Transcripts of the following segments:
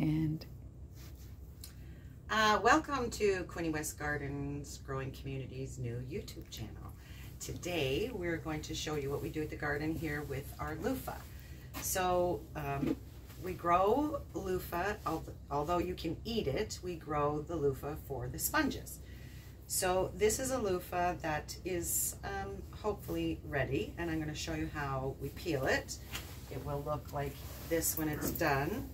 and Uh, welcome to Quinte West Gardens Growing Community's new YouTube channel. Today we're going to show you what we do at the garden here with our loofah. So um, we grow loofah, although you can eat it, we grow the loofah for the sponges. So this is a loofah that is um, hopefully ready and I'm going to show you how we peel it. It will look like this when it's done.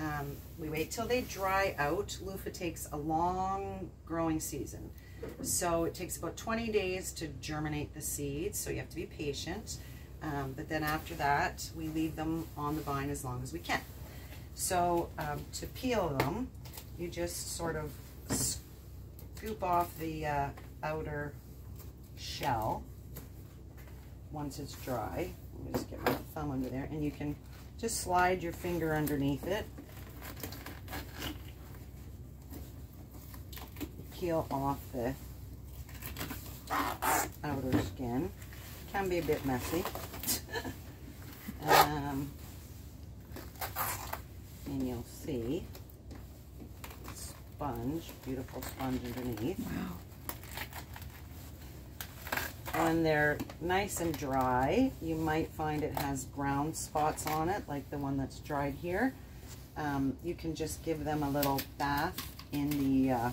Um, we wait till they dry out. Loofah takes a long growing season. So it takes about 20 days to germinate the seeds, so you have to be patient. Um, but then after that, we leave them on the vine as long as we can. So um, to peel them, you just sort of scoop off the uh, outer shell once it's dry. Let me just get my thumb under there, and you can just slide your finger underneath it peel off the outer skin. Can be a bit messy. um, and you'll see sponge, beautiful sponge underneath. Wow. When they're nice and dry, you might find it has brown spots on it, like the one that's dried here. Um, you can just give them a little bath in the uh,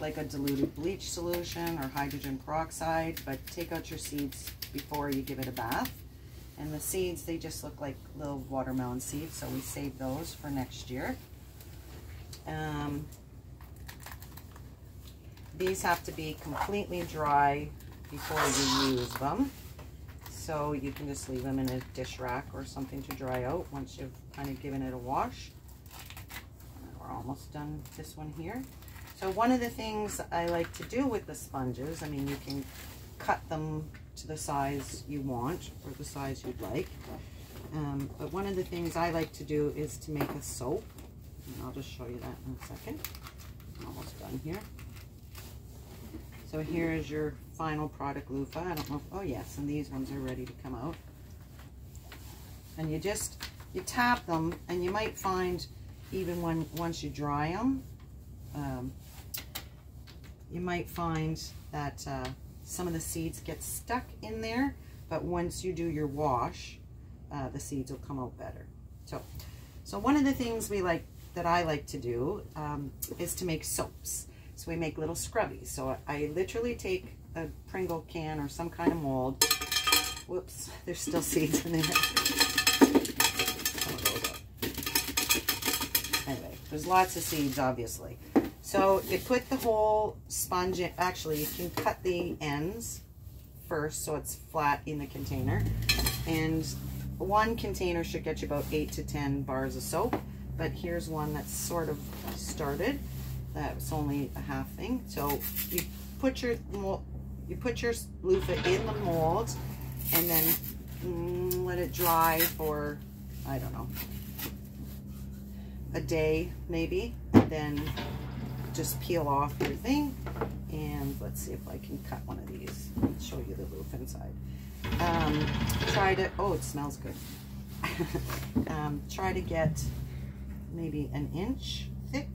like a diluted bleach solution or hydrogen peroxide, but take out your seeds before you give it a bath. And the seeds, they just look like little watermelon seeds, so we save those for next year. Um, these have to be completely dry before you use them. So you can just leave them in a dish rack or something to dry out once you've kind of given it a wash. We're almost done with this one here. So one of the things I like to do with the sponges, I mean, you can cut them to the size you want or the size you'd like. Um, but one of the things I like to do is to make a soap. And I'll just show you that in a second. I'm almost done here. So here is your final product loofah. I don't know, if, oh yes, and these ones are ready to come out. And you just, you tap them and you might find even when once you dry them, um, you might find that uh, some of the seeds get stuck in there, but once you do your wash, uh, the seeds will come out better. So, so one of the things we like, that I like to do um, is to make soaps. So we make little scrubbies. So I literally take a Pringle can or some kind of mold. Whoops, there's still seeds in there. Anyway, there's lots of seeds, obviously. So you put the whole sponge in, actually you can cut the ends first so it's flat in the container. And one container should get you about eight to 10 bars of soap. But here's one that's sort of started. That's only a half thing. So you put your you put your loofah in the mold and then mm, let it dry for, I don't know, a day maybe. Then just peel off your thing. And let's see if I can cut one of these and show you the roof inside. Um, try to, oh, it smells good. um, try to get maybe an inch thick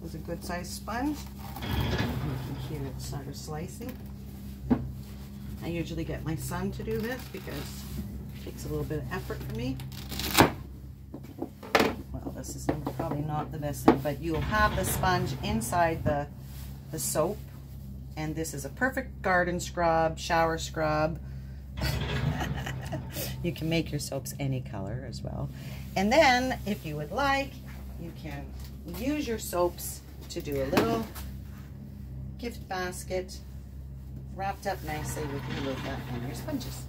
was a good sized sponge. You can hear it start slicing. I usually get my son to do this because it takes a little bit of effort for me this is probably not the best thing, but you'll have the sponge inside the, the soap. And this is a perfect garden scrub, shower scrub. you can make your soaps any color as well. And then, if you would like, you can use your soaps to do a little gift basket wrapped up nicely with your loofah and your sponges.